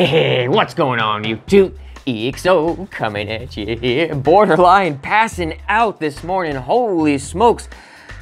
Hey, what's going on, YouTube? EXO coming at you here. Borderline passing out this morning. Holy smokes.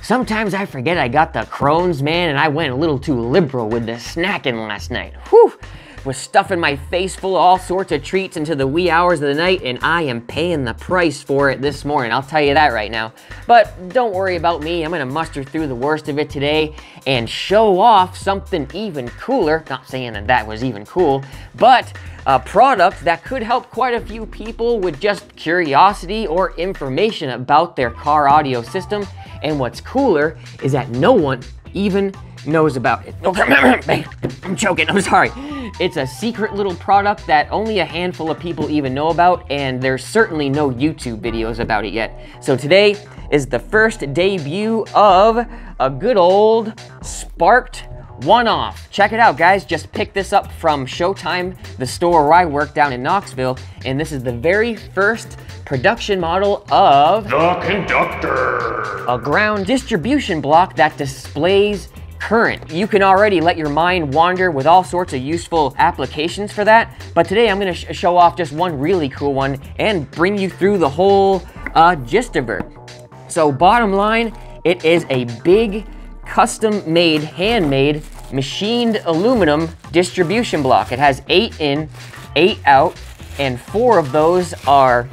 Sometimes I forget I got the Crohn's, man, and I went a little too liberal with the snacking last night. Whew! Was stuffing my face full of all sorts of treats into the wee hours of the night, and I am paying the price for it this morning. I'll tell you that right now. But don't worry about me. I'm gonna muster through the worst of it today and show off something even cooler. Not saying that that was even cool, but a product that could help quite a few people with just curiosity or information about their car audio system. And what's cooler is that no one even knows about it. Okay, I'm choking, I'm sorry. It's a secret little product that only a handful of people even know about, and there's certainly no YouTube videos about it yet. So today is the first debut of a good old sparked one-off. Check it out, guys. Just picked this up from Showtime, the store where I work down in Knoxville, and this is the very first production model of The Conductor. a ground distribution block that displays current. You can already let your mind wander with all sorts of useful applications for that, but today I'm gonna sh show off just one really cool one and bring you through the whole uh, gist of her. So bottom line, it is a big, custom-made, handmade, machined aluminum distribution block. It has eight in, eight out, and four of those are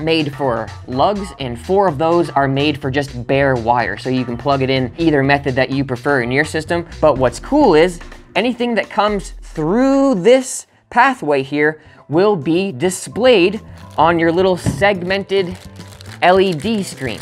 made for lugs and four of those are made for just bare wire. So you can plug it in either method that you prefer in your system. But what's cool is anything that comes through this pathway here will be displayed on your little segmented LED screen.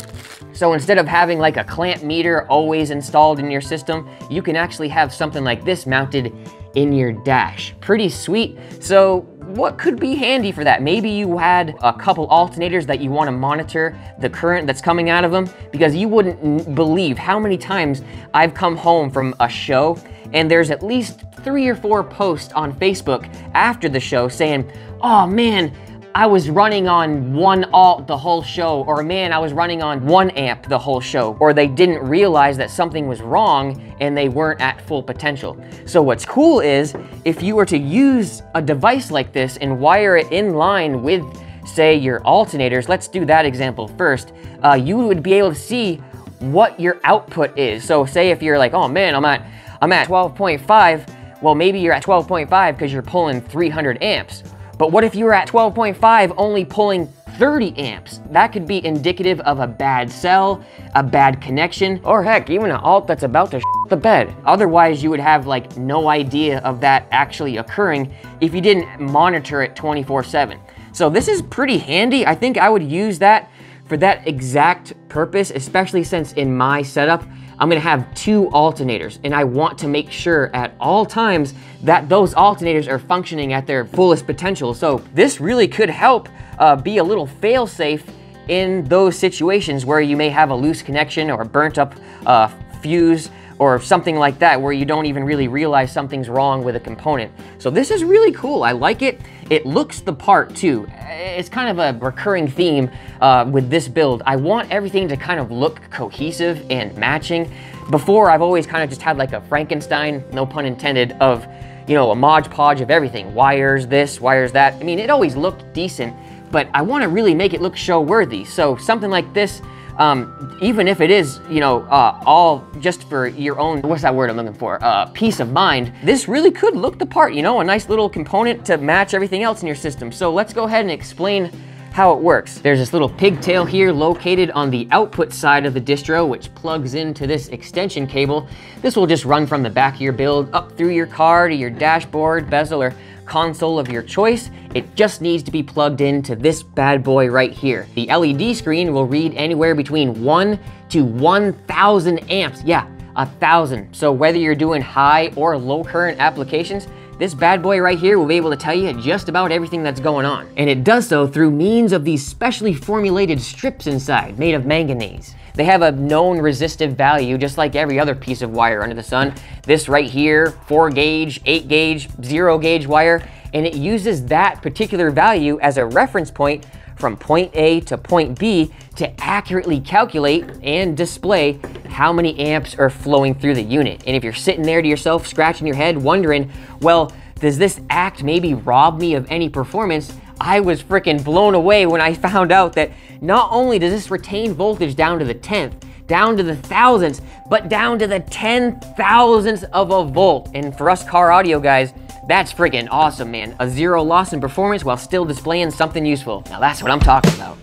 So instead of having like a clamp meter always installed in your system, you can actually have something like this mounted in your dash. Pretty sweet. So what could be handy for that? Maybe you had a couple alternators that you want to monitor the current that's coming out of them because you wouldn't believe how many times I've come home from a show and there's at least three or four posts on Facebook after the show saying, oh man, I was running on one alt the whole show, or man, I was running on one amp the whole show, or they didn't realize that something was wrong and they weren't at full potential. So what's cool is if you were to use a device like this and wire it in line with say your alternators, let's do that example first, uh, you would be able to see what your output is. So say if you're like, oh man, I'm at, I'm at 12.5, well maybe you're at 12.5 because you're pulling 300 amps. But what if you were at 12.5 only pulling 30 amps? That could be indicative of a bad cell, a bad connection, or heck, even an alt that's about to the bed. Otherwise, you would have like no idea of that actually occurring if you didn't monitor it 24 seven. So this is pretty handy. I think I would use that for that exact purpose, especially since in my setup, I'm gonna have two alternators and I want to make sure at all times that those alternators are functioning at their fullest potential. So this really could help uh, be a little fail safe in those situations where you may have a loose connection or burnt up uh, fuse or something like that where you don't even really realize something's wrong with a component. So this is really cool. I like it. It looks the part too. It's kind of a recurring theme uh, with this build. I want everything to kind of look cohesive and matching. Before, I've always kind of just had like a Frankenstein, no pun intended, of, you know, a Mod Podge of everything. Wires this, wires that. I mean, it always looked decent, but I want to really make it look show worthy. So something like this, um, even if it is, you know, uh, all just for your own, what's that word I'm looking for, uh, peace of mind, this really could look the part, you know, a nice little component to match everything else in your system. So let's go ahead and explain how it works. There's this little pigtail here located on the output side of the distro, which plugs into this extension cable. This will just run from the back of your build up through your car to your dashboard, bezel, or console of your choice. It just needs to be plugged into this bad boy right here. The LED screen will read anywhere between 1 to 1,000 amps. Yeah, a thousand. So whether you're doing high or low current applications, this bad boy right here will be able to tell you just about everything that's going on. And it does so through means of these specially formulated strips inside, made of manganese. They have a known resistive value, just like every other piece of wire under the sun. This right here, four gauge, eight gauge, zero gauge wire, and it uses that particular value as a reference point from point A to point B to accurately calculate and display how many amps are flowing through the unit. And if you're sitting there to yourself, scratching your head, wondering, well, does this act maybe rob me of any performance? I was freaking blown away when I found out that not only does this retain voltage down to the 10th, down to the thousandths, but down to the 10 thousandths of a volt. And for us car audio guys, that's freaking awesome, man. A zero loss in performance while still displaying something useful. Now that's what I'm talking about.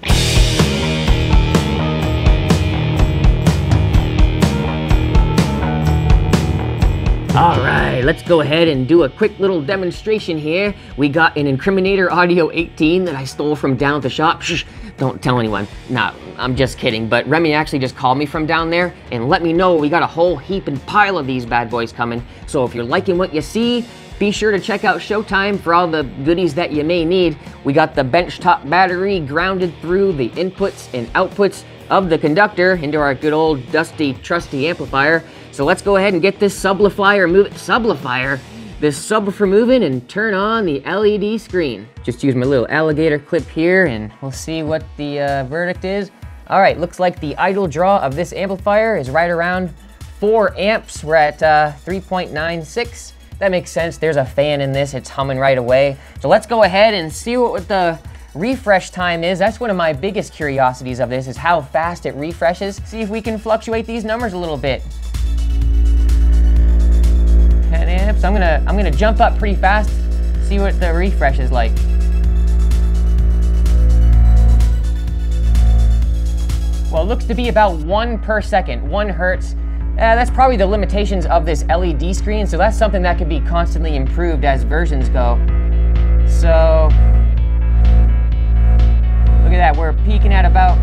All right, let's go ahead and do a quick little demonstration here. We got an Incriminator Audio 18 that I stole from down at the shop. Shh, don't tell anyone. Nah, I'm just kidding. But Remy actually just called me from down there and let me know we got a whole heap and pile of these bad boys coming. So if you're liking what you see, be sure to check out Showtime for all the goodies that you may need. We got the benchtop battery grounded through the inputs and outputs of the conductor into our good old dusty trusty amplifier. So let's go ahead and get this sublifier move sublifier, this subwoofer moving and turn on the LED screen. Just use my little alligator clip here and we'll see what the uh, verdict is. All right, looks like the idle draw of this amplifier is right around four amps. We're at uh, 3.96. That makes sense. There's a fan in this. It's humming right away. So let's go ahead and see what the refresh time is. That's one of my biggest curiosities of this is how fast it refreshes. See if we can fluctuate these numbers a little bit. 10 amps. I'm gonna I'm gonna jump up pretty fast, see what the refresh is like. Well, it looks to be about one per second, one hertz. Uh, that's probably the limitations of this LED screen, so that's something that can be constantly improved as versions go. So, look at that, we're peaking at about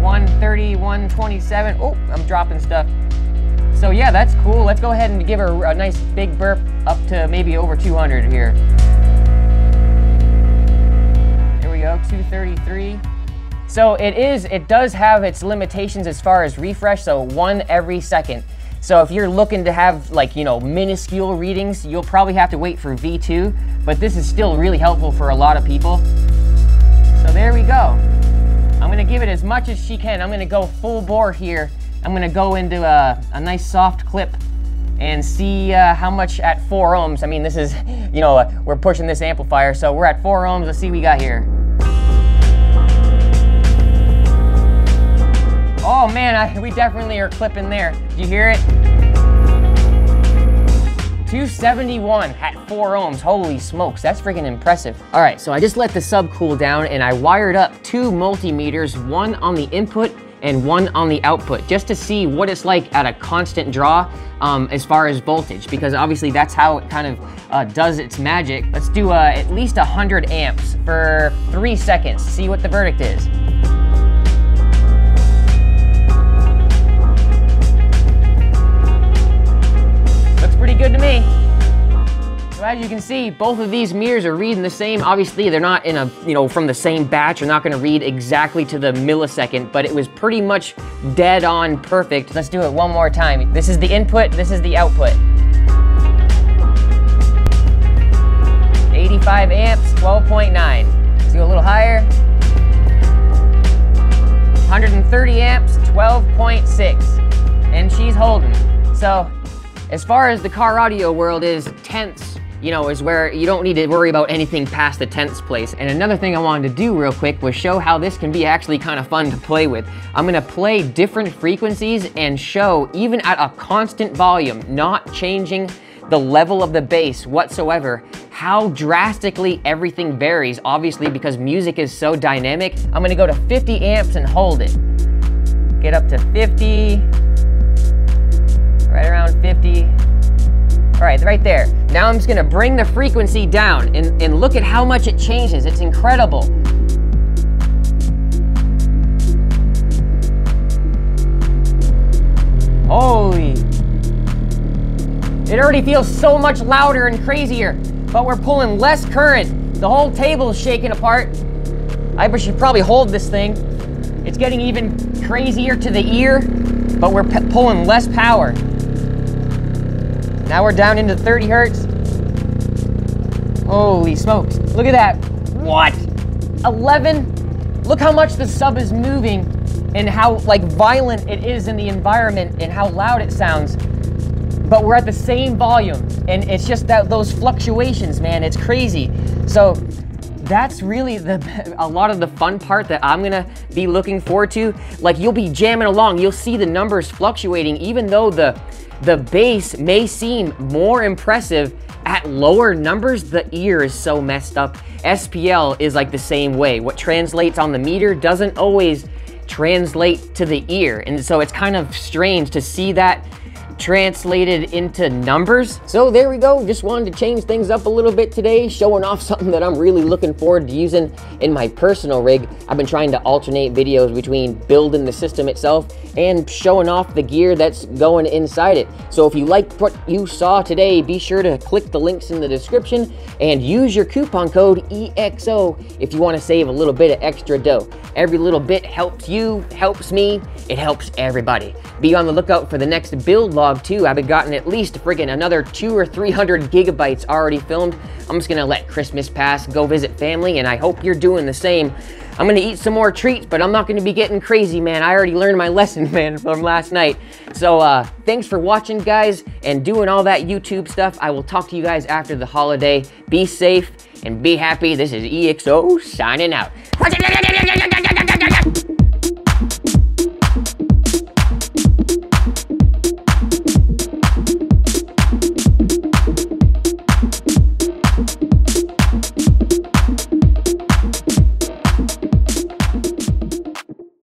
130, 127. Oh, I'm dropping stuff. So yeah, that's cool. Let's go ahead and give her a nice big burp up to maybe over 200 here. Here we go, 233. So it is, it does have its limitations as far as refresh, so one every second. So if you're looking to have like, you know, minuscule readings, you'll probably have to wait for V2, but this is still really helpful for a lot of people. So there we go. I'm gonna give it as much as she can. I'm gonna go full bore here I'm gonna go into a, a nice soft clip and see uh, how much at four ohms. I mean, this is, you know, uh, we're pushing this amplifier, so we're at four ohms. Let's see what we got here. Oh man, I, we definitely are clipping there. Did you hear it? 271 at 4 ohms. Holy smokes, that's freaking impressive. All right, so I just let the sub cool down and I wired up two multimeters, one on the input and one on the output, just to see what it's like at a constant draw um, as far as voltage, because obviously that's how it kind of uh, does its magic. Let's do uh, at least 100 amps for three seconds, see what the verdict is. Looks pretty good to me as you can see, both of these mirrors are reading the same. Obviously, they're not in a, you know, from the same batch. They're not gonna read exactly to the millisecond, but it was pretty much dead on perfect. Let's do it one more time. This is the input, this is the output. 85 amps, 12.9. Let's go a little higher. 130 amps, 12.6. And she's holding. So, as far as the car audio world is tenths you know, is where you don't need to worry about anything past the tenths place. And another thing I wanted to do real quick was show how this can be actually kind of fun to play with. I'm gonna play different frequencies and show, even at a constant volume, not changing the level of the bass whatsoever, how drastically everything varies, obviously because music is so dynamic. I'm gonna go to 50 amps and hold it. Get up to 50, right around 50, all right, right there. Now I'm just gonna bring the frequency down and, and look at how much it changes. It's incredible. Holy. It already feels so much louder and crazier, but we're pulling less current. The whole table is shaking apart. I should probably hold this thing. It's getting even crazier to the ear, but we're pulling less power. Now we're down into 30 hertz. Holy smokes. Look at that. What? 11? Look how much the sub is moving and how like violent it is in the environment and how loud it sounds. but we're at the same volume. And it's just that those fluctuations, man, it's crazy. So that's really the a lot of the fun part that I'm gonna be looking forward to. Like you'll be jamming along, you'll see the numbers fluctuating, even though the the bass may seem more impressive at lower numbers, the ear is so messed up. SPL is like the same way. What translates on the meter doesn't always translate to the ear. And so it's kind of strange to see that translated into numbers. So there we go. Just wanted to change things up a little bit today, showing off something that I'm really looking forward to using in my personal rig. I've been trying to alternate videos between building the system itself and showing off the gear that's going inside it. So if you liked what you saw today, be sure to click the links in the description and use your coupon code EXO if you want to save a little bit of extra dough. Every little bit helps you, helps me, it helps everybody. Be on the lookout for the next build log too. I've gotten at least friggin' another two or 300 gigabytes already filmed. I'm just gonna let Christmas pass, go visit family, and I hope you're doing the same. I'm gonna eat some more treats, but I'm not gonna be getting crazy, man. I already learned my lesson, man, from last night. So uh, thanks for watching, guys, and doing all that YouTube stuff. I will talk to you guys after the holiday. Be safe and be happy. This is EXO signing out.